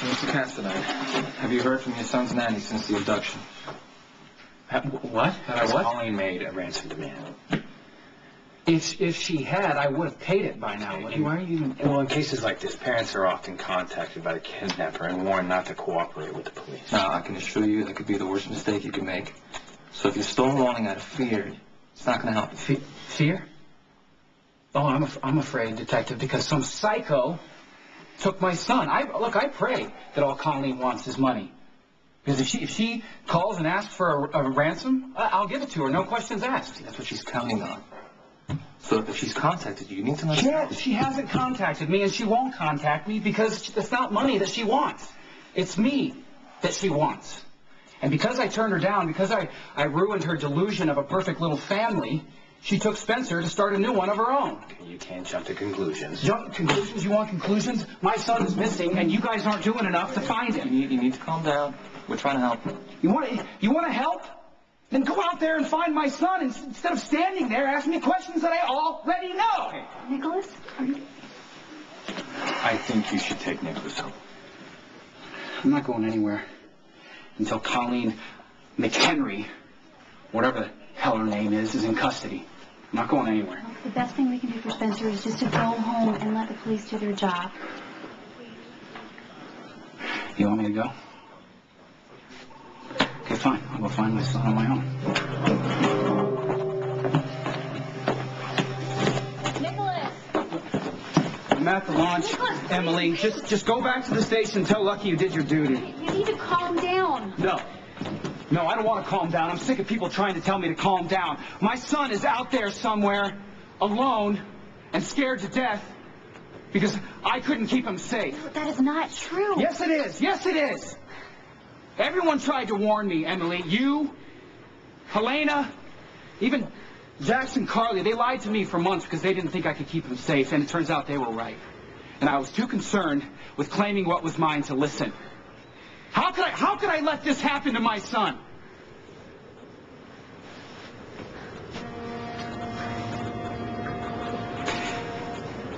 Mr. Cassadine, have you heard from your son's nanny since the abduction? Ha- What? Have I Has what? Colleen made a ransom demand? If, if she had, I would have paid it by now. Why are you... Well, in cases like this, parents are often contacted by the kidnapper and warned not to cooperate with the police. Now, I can assure you that could be the worst mistake you could make. So if you're stonewalling out of fear, it's not going to help. Fe- fear? Oh, I'm, af- I'm afraid, Detective, because some psycho took my son. I Look, I pray that all Colleen wants is money. Because if she, if she calls and asks for a, a ransom, I'll give it to her, no questions asked. That's what she's counting on. So if she's contacted you, you need to know. Yeah, she hasn't contacted me, and she won't contact me because it's not money that she wants. It's me that she wants. And because I turned her down, because I, I ruined her delusion of a perfect little family, she took Spencer to start a new one of her own. You can't jump to conclusions. Jump conclusions? You want conclusions? My son is missing, and you guys aren't doing enough to find You him. need, you need to calm down. We're trying to help. You want to, you want to help? Then go out there and find my son ins- instead of standing there asking me questions that I already know. Nikolas, are you... I think you should take Nikolas home. I'm not going anywhere until Colleen McHenry, whatever the hell her name is, is in custody. I'm not going anywhere. The best thing we can do for Spencer is just to go home and let the police do their job. You want me to go? Okay, fine. I'll go find my son on my own. Nikolas! I'm at the launch, Emily. Just, just go back to the station. Tell Lucky you did your duty. You need to calm down. No. No, I don't want to calm down. I'm sick of people trying to tell me to calm down. My son is out there somewhere, alone, and scared to death because I couldn't keep him safe. That is not true. Yes, it is. Yes, it is. Everyone tried to warn me, Emily. You, Helena, even Jax and Carly. They lied to me for months because they didn't think I could keep him safe, and it turns out they were right. And I was too concerned with claiming what was mine to listen. How could I? How could I let this happen to my son?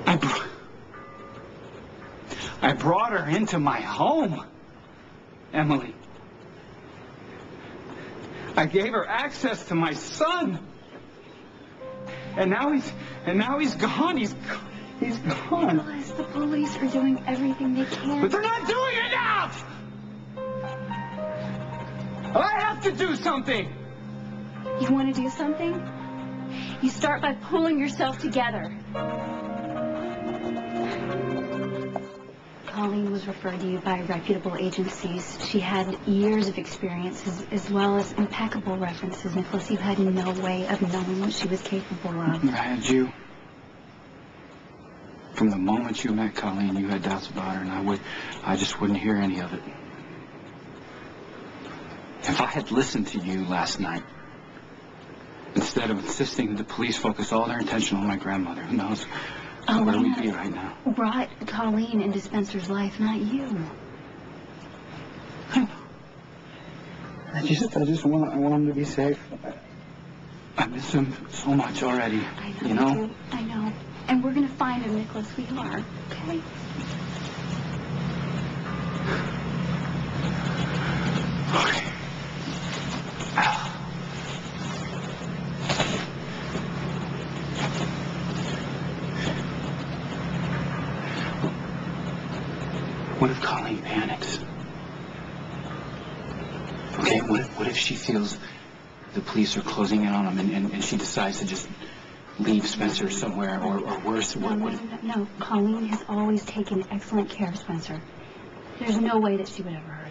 I, br- I brought her into my home, Emily. I gave her access to my son. And now he's and now he's gone. He's he's gone. Nikolas, the police are doing everything they can. But they're not doing enough. I have to do something. You want to do something? You start by pulling yourself together. Colleen was referred to you by reputable agencies. She had years of experience as, as well as impeccable references. Nikolas, you had no way of knowing what she was capable of. I had you. From the moment you met Colleen, you had doubts about her, and I would, I just wouldn't hear any of it. If I had listened to you last night, instead of insisting the police focus all their attention on my grandmother, who knows Oh, where we'd be right now. Brought Colleen into Spencer's life, not you. I just, I just want, I want him to be safe. I miss him so much already. I know. You know? I know. And we're gonna find him, Nikolas. We are. Okay. What if Colleen panics? Okay, what if, what if she feels the police are closing in on him and, and, and she decides to just leave Spencer somewhere or, or worse? No, What, no, what, no, no. Colleen has always taken excellent care of Spencer. There's no way that she would ever hurt